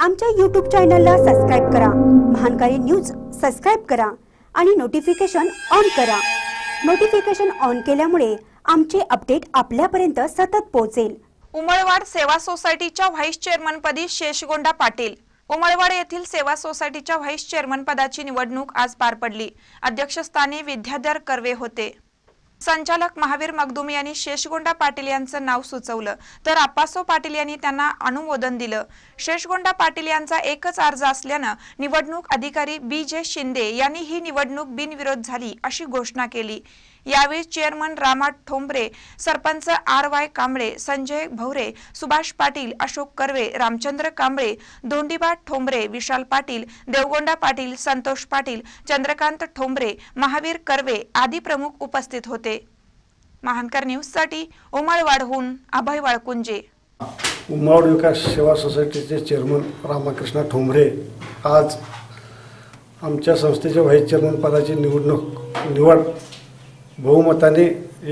आमच्या यूट्यूब चॅनलला सबस्क्राईब करा. महानकारी न्यूज सबस्क्राईब करा आणि नोटिफिकेशन ऑन करा. नोटिफिकेशन ऑन केल्यामुळे आमचे अपडेट आपल्यापर्यंत सतत पोहोचेल. उमळवाड सेवा सोसायटीच्या व्हाईस चेअरमनपदी शेषगोंडा पाटील. उमळवाड येथील सेवा सोसायटीच्या व्हाईस चेअरमन पदाची निवडणूक आज पार पडली. अध्यक्षस्थानी विद्याधर कर्वे होते. संचालक महावीर मगदुम यांनी शेषगोंडा पाटील यांचं नाव सुचवलं. तर आप्पासो पाटील यांनी त्यांना अनुमोदन दिलं. शेषगोंडा पाटील यांचा एकच अर्ज असल्यानं निवडणूक अधिकारी बी जे शिंदे यांनी ही निवडणूक बिनविरोध झाली अशी घोषणा केली. यावेळी chairman Rama Thombare sarpanch R Y Kamble Sanjay Bhavare Subhash Patil Ashok Karve Ramchandra Kamble Dhondiba Thombare Vishal Patil Devgonda Patil Santosh Patil Chandrakant Thombare Mahavir Karve आदी प्रमुख उपस्थित होते. महानकर न्यूजसाठी उमळवाडहून अभय वाळकुंजे. उमावड विकास सेवा सोसायटीचे चेअरमन रामकृष्ण ठोंबरे आज आमच्या संस्थेच्या व्हाईस चेअरमन पदाची निवडणूक निवड बहुमताने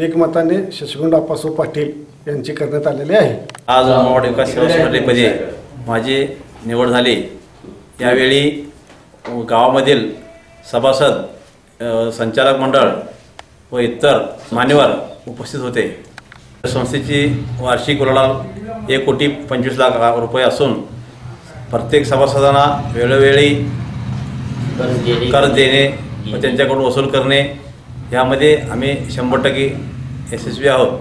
एकमताने शशिकुंड आप्पासो पाटील यांची करण्यात आलेली आहे. आज उमावड विकास सेवा सोसायटीमध्ये माझी निवड झाली. यावेळी गावामधील सभासद संचालक मंडळ व इतर मान्यवर उपस्थित होते. संस्थेची वार्षिक उलाढाल एक कोटी पंचवीस लाख रुपये असून प्रत्येक सभासदांना वेळोवेळी कर देणे व त्यांच्याकडून वसूल करणे यामध्ये आम्ही शंभर टक्के यशस्वी आहोत.